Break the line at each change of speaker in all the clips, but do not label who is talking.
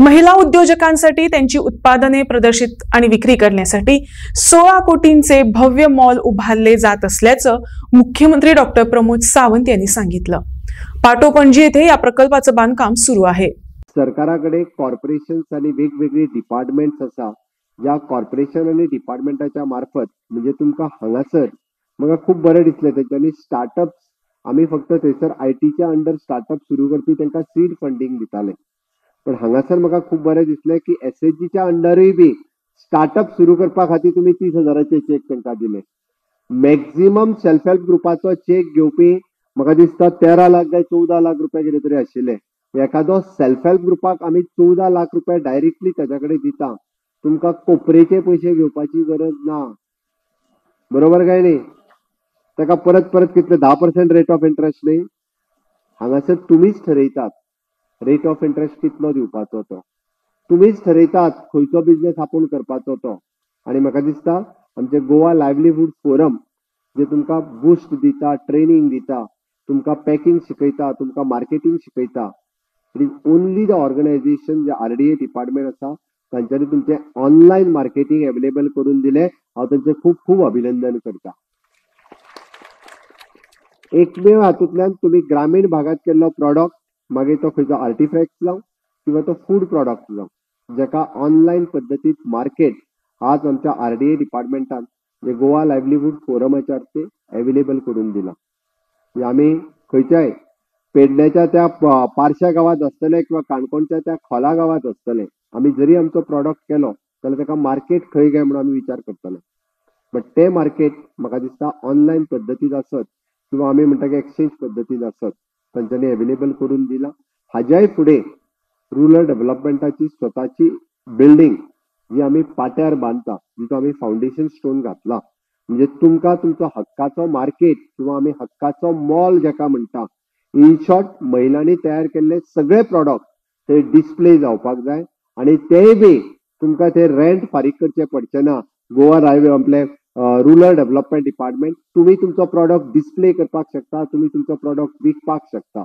महिला उद्योजकांसाठी त्यांची उत्पादने प्रदर्शित आणि विक्री करण्यासाठी सोळा कोटींचे भव्य मॉल उभारले जात असल्याचं मुख्यमंत्री डॉक्टर प्रमोद सावंत यांनी सांगितलं. पाटोपणजी येथे या प्रकल्पाचं बांधकाम सुरू आहे.
सरकाराकडे कॉर्पोरेशन आणि वेगवेगळी डिपार्टमेंट्स असा या कॉर्पोरेशन आणि डिपार्टमेंटाच्या मार्फत म्हणजे तुमका हांगासर म्हाका खूप बरं दिसलं त्यांच्यानी स्टार्टअप आम्ही फक्त थंयसर आय टीच्या अंडर स्टार्टअप सुरू करपी त्यांना सीड फंडिंग दिताले. पण हांगासर म्हाका खूप बरें दिसलें की एस एच जीच्या अंडरूय बी स्टार्टअप सुरू करपा खातीर तुमी तीस हजाराचे चेक तांकां दिले. मॅक्झिमम सेल्फ हेल्प ग्रुपाचो चेक घेवपी म्हाका दिसता तेरा लाख काय चौदा लाख रुपया कितें तरी आशिल्ले एखादो सेल्फ हेल्प ग्रुपाक आमी चौदा लाख रुपया डायरेक्टली ताच्या कडेन दिता. तुमकां कोपरेचे पयशे घेवपाची गरज ना. बरोबर काय न्ही? ताका परत परत कितले धा पर्सेंट रेट ऑफ इंटरेस्ट न्ही? हांगासर तुमीच ठरयतात रेट ऑफ इंटरेस्ट कितलो दिवपाचो तो? तुमीच ठरयतात खंयचो बिझनेस आपूण करपाचो तो. आनी म्हाका दिसता आमचे गोवा लायव्हलीहूड फोरम जे तुमकां बुस्ट दिता ट्रेनिंग दिता तुमकां पॅकिंग शिकयता तुमकां मार्केटिंग शिकयता it is only the organisation जे आर डी ए डिपार्टमेंट आसा तांच्यांनी तुमचे ऑनलायन मार्केटिंग अवेलेबल करून दिले. हांव तांचे खूब खूब अभिनंदन करता. एकमेव हातूंतल्यान तुमी ग्रामीण भागात केल्लो प्रॉडक्ट मागीर तो खंयचो आर्टिफॅक्ट जावं किंवा तो फूड प्रॉडक्ट जावं जाका ऑनलायन पद्दतीत मार्केट आज आमच्या आर डी ए डिपार्टमेंटान जे गोवा लायव्हलीहूड फोरमाच्या ते अवेलेबल करून दिला. म्हणजे आमी खंयच्याय पेडण्याच्या त्या पारशा गावात आसतले किंवा काणकोणच्या त्या खोला गावात आसतले आमी जरी आमचो प्रॉडक्ट केलो जाल्यार ताका मार्केट खंय काय म्हणून आमी विचार करतले. बट ते मार्केट म्हाका दिसता ऑनलायन पद्दतीत आसत किंवा आमी म्हणटा की एक्सचेंज पद्दतीन आसत तांच्यांनी अवेलेबल करून दिला. हाज्याय फुडें रुरल डेव्हलपमेंटाची स्वताची बिल्डिंग जी आमी पाट्यार बांधता जितून आमी फाउंडेशन स्टोन घातला. म्हणजे तुमकां तुमचो हक्काचो मार्केट किंवा आमी हक्काचो मॉल जेका म्हणटा इन शॉर्ट महिलांनी तयार केल्ले सगळे प्रॉडक्ट ते डिस्प्ले जावपाक जाय. आणि तेय बी तुमकां ते रेंट फारीक करचे पडचे ना. गोवा रायवे आपले रुरल डेव्हलपमेंट डिपार्टमेंट तुम्ही तुमचो प्रॉडक्ट डिस्प्ले करपाक शकता तुम्ही तुमचो प्रॉडक्ट विकपाक शकता.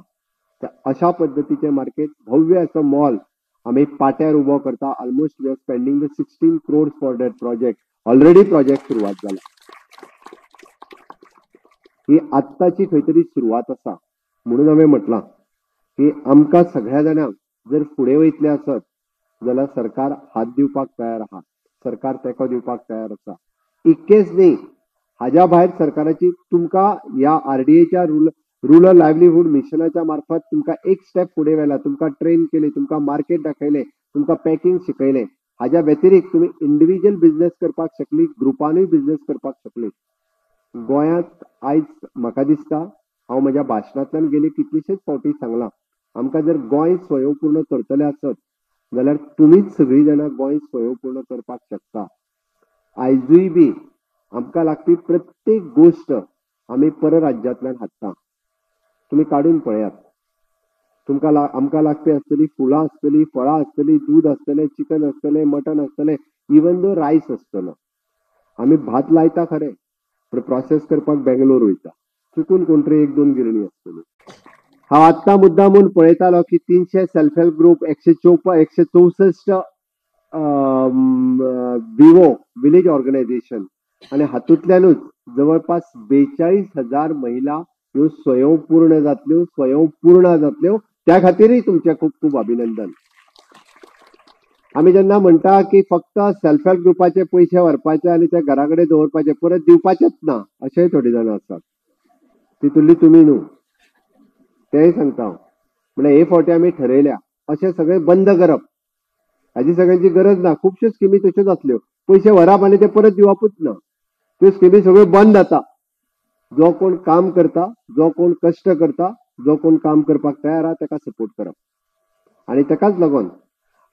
अशा पद्दतीचे मार्केट भव्य असो मॉल आमी पाट्यार उबो करता. Almost we are spending the sixteen crore for that project already project सुरवात जाला ही आत्ताची खंय तरी सुरवात आसा म्हणून हांवें म्हटलां की आमकां सगळ्या जाणांक जर फुडें वयतले आसत जाल्यार सरकार हात दिवपाक तयार आहा सरकार तेको दिवपाक तयार आसा इतकेच न्ही हाज्या भायर सरकाराची तुमकां ह्या आरडीएच्या रुरल रुरल लायव्हलीहूड मिशनाच्या मार्फत तुमकां एक स्टेप फुडें व्हेला तुमकां ट्रेन केली तुमकां मार्केट दाखयलें तुमकां पॅकिंग शिकयलें हाज्या व्यतिरिक्त तुमी इंडिव्हिज्युअल बिझनेस करपाक शकली ग्रुपानूय बिझनेस करपाक शकली. गोंयांत आयज म्हाका दिसता हांव म्हज्या भाशणांतल्यान गेली कितलीशीच फावटी सांगलां. आमकां जर गोंय स्वयंपूर्ण करतले आसत जाल्यार तुमीच सगळीं जाणां गोंय स्वयंपूर्ण करपाक शकता. आयजूय बी आमकां लागपी प्रत्येक गोश्ट आमी परराज्यांतल्यान हाडटा तुमी काडून पळयात. तुमकां ला आमकां लागपी आसतली फुलां आसतली फळां आसतली दूद आसतलें चिकन आसतलें मटन आसतलें इवन दो रायस आसतलो आमी भात लायता खरें पण प्रोसेस करपाक बेंगलोर वयता. चुकून कोण तरी एक दोन गिरणी आसतली हांव आत्तां मुद्दामून पळयतालो की तीनशे सेल्फ हेल्प ग्रुप एकशे चौप एकशे चौसष्ट विवो विलेज ऑर्गनायझेशन आणि हातूंतल्यानूच जवळपास बेचाळीस हजार महिला ह्यो स्वयंपूर्ण जातल्यो स्वयंपूर्ण जातल्यो. त्या खातीरय तुमचे खूब खूब अभिनंदन. आमी जेन्ना म्हणटा की फक्त सेल्फ हेल्प ग्रुपाचे पयशे व्हरपाचे आनी ते घरा कडेन दवरपाचे परत दिवपाचेच ना अशेंय थोडे जाण आसात तितूंतली तुमी न्हू तेंय सांगता हांव म्हळ्यार हे फावटी आमी ठरयल्या अशें सगळें बंद करप. हाजी सगळ्यांची गरज ना. खुबश्यो स्किमी तश्योच आसल्यो पयशे व्हरप आनी ते परत दिवपूच ना. त्यो स्किमी सगळ्यो बंद जाता जो कोण काम करता जो कोण कश्ट करता जो कोण काम करपाक तयार आहा ताका सपोर्ट करप आनी ताकाच लागून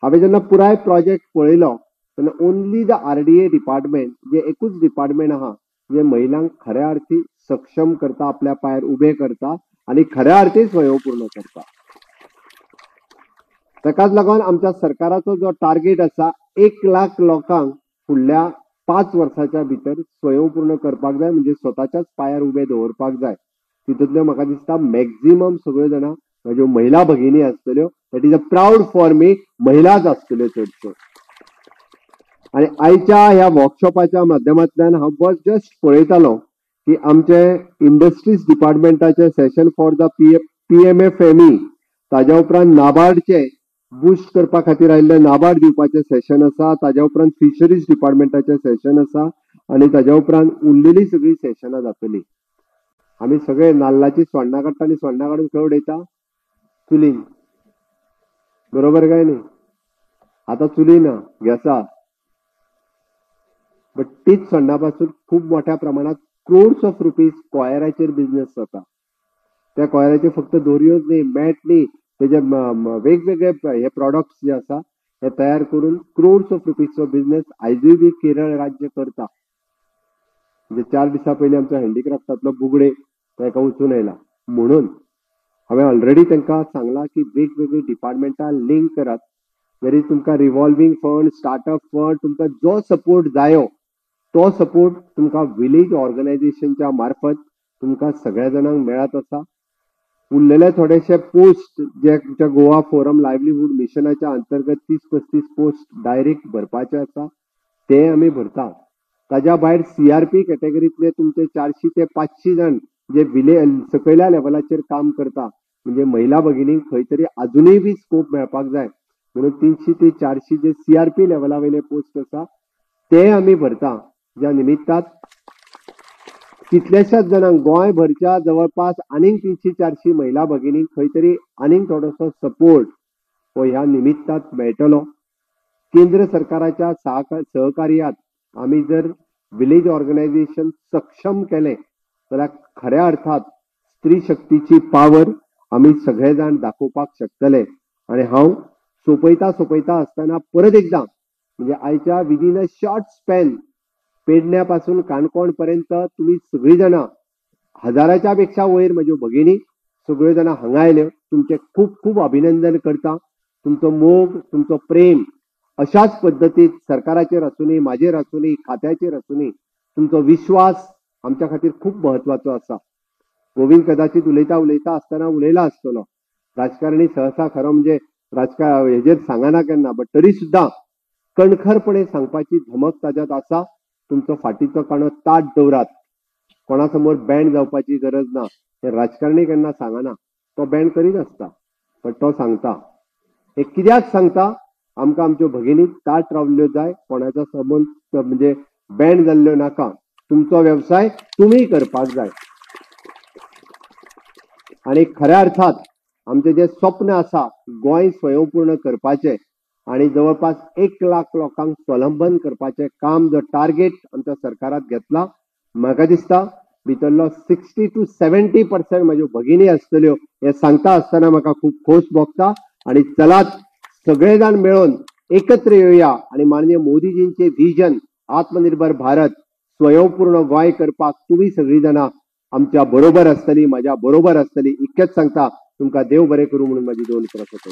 हांवें जेन्ना पुराय प्रोजेक्ट पळयलो तेन्ना only the R D A department जे एकूच डिपार्टमेंट आहा जे महिलांक खऱ्या अर्थी सक्षम करता आपल्या पांयार उबे करता आनी खऱ्या अर्थी स्वयंपूर्ण करता. ताकाच लागून आमच्या सरकाराचो जो टार्गेट आसा एक लाख लोकांक फुडल्या पांच वर्साच्या भितर स्वयंपूर्ण करपाक जाय म्हणजे स्वताच्याच पांयार उबे दवरपाक जाय. तितूंतल्यो म्हाका दिसता मॅक्झिमम सगळ्यो जाणां म्हज्यो महिला भगिनी आसतल्यो that is a proud for me महिलाच आसतल्यो चडश्यो. आणि आयच्या ह्या वर्कशॉपाच्या माध्यमांतल्यान हांव बस जस्ट पळयतालो की आमचे industries डिपार्टमेंटाचे session for the P M F M E ताज्या उपरांत नाबार्डचे बुस्ट करपा खातीर आयिल्ले नाबार्ड दिवपाचें सेशन आसा ताज्या उपरांत फिशरीज डिपार्टमेंटाचें सेशन आसा आनी ताज्या उपरांत उरलेली सगळीं सेशनां जातलीं. आमी सगळे नाल्लाची सोण्णां काडटा आनी सोण्णां काडून खंय उडयता चुलीन. बरोबर काय न्ही? आतां चुली ना गॅसा बट तीच सोण्णां पासून खूब मोठ्या प्रमाणांत क्रोड्स ऑफ रुपीज कोयराचेर बिजनेस जाता. त्या कोयराचे फक्त दोरयोच न्ही मॅट न्ही म्हणजे तेजे वेगवेगळे हे प्रॉडक्ट्स जे आसा हे तयार करून क्रोड्स ऑफ रुपीजचो बिझनेस आयजूय बी केरळ राज्य करता. म्हणजे चार दिसा पयलीं आमचो हँडीक्राफ्टांतलो बुगडे ताका वचून आयला. म्हणून हांवें ऑलरेडी तांकां सांगलां की वेगवेगळी डिपार्टमेंटां लिंक करात जरी तुमकां रिवॉल्विंग फंड स्टार्टअप फंड तुमकां जो सपोर्ट जायो तो सपोर्ट तुमकां विलेज ऑर्गनायझेशनच्या मार्फत तुमकां सगळ्या जाणांक मेळत आसा उरलेले थोडेशे पोस्ट जे आमच्या गोवा फोरम लायव्हलीहूड मिशनाच्या अंतर्गत तीस पस्तीस पोस्ट डायरेक्ट भरपाचे आसा ते आमी भरता. ताज्या भायर सीआरपी कॅटेगरींतले तुमचे चारशी ते पांचशी जाण जे विले सकयल्या लेवलाचेर काम करता म्हणजे महिला भगिनींक खंय तरी अजूनय बी स्कोप मेळपाक जाय. म्हणून तीनशी ते चारशी जे सीआरपी लेवला वयले पोस्ट आसा ते आमी भरता. ज्या निमित्तात कितल्याशाच जाणांक गोंयभरच्या जवळपास आनीक तिनशी चारशी महिला भगिनींक खंय तरी आनीक थोडोसो सपोर्ट हो ह्या निमित्तात मेळटलो केंद्र सरकाराच्या सहकार्यात आमी जर विलेज ऑर्गनायझेशन सक्षम केले जाल्यार खऱ्या अर्थात स्त्री शक्तीची पावर आमी सगळे जाण दाखोवपाक शकतले. आणि हांव सोपयता सोपयता आसतना परत एकदां म्हणजे आयच्या विदीन अ शॉर्ट स्पॅन पेडण्या पासून काणकोण पर्यंत तुम्ही सगळी जाणां हजाराच्या पेक्षा वयर म्हज्यो भगिनी सगळ्यो जाणां हांगा आयल्यो तुमचे खूब खूब अभिनंदन करता. तुमचो मोग तुमचो प्रेम अशाच पद्दतीत सरकाराचेर आसुनी म्हाजेर आसुनी खात्याचेर आसुनी तुमचो विश्वास आमच्या खातीर खूब म्हत्वाचो आसा. गोविंद कदाचित उलयता उलयता आसतना उलयला आसतलो राजकारणी सहसा खरो म्हणजे राजकार हेजेर सांगना केन्ना बट तरी सुद्दां कणखरपणे सांगपाची धमक ताज्यात आसा. तुमचो फाटीचो काणो ताट दवरात कोणा समोर बँड जावपाची गरज ना हे राजकारणी केन्ना सांगना तो बँड करीत आसता पण तो सांगता. हे कित्याक सांगता? आमकां आमच्यो भगिनी ताट रावल्ल्यो जाय कोणाचो संबंद म्हणजे बँड जाल्ल्यो नाका. तुमचो व्यवसाय तुमी करपाक जाय. आणि खऱ्या अर्थात आमचें जें स्वप्न आसा गोंय स्वयंपूर्ण करपाचें आणि जवळपास एक लाख लोकांक स्वलंबन करपाचें काम जो टार्गेट आमच्या सरकारात घेतला म्हाका दिसता भितरलो सिक्स्टी टू सेव्हन्टी पर्सेंट म्हज्यो भगिनी आसतल्यो हे सांगता आसतना म्हाका खूब खोस भोगता. आणि चलात सगळे जाण मेळून एकत्र येवया आणि माननीय मोदीजींचे व्हिजन आत्मनिर्भर भारत स्वयंपूर्ण गोंय करपाक तुम्ही सगळी जाणां आमच्या बरोबर आसतली माझ्या बरोबर आसतली इतकेंच सांगता तुमकां देव बरें करूं म्हणून माझी दोन प्रसत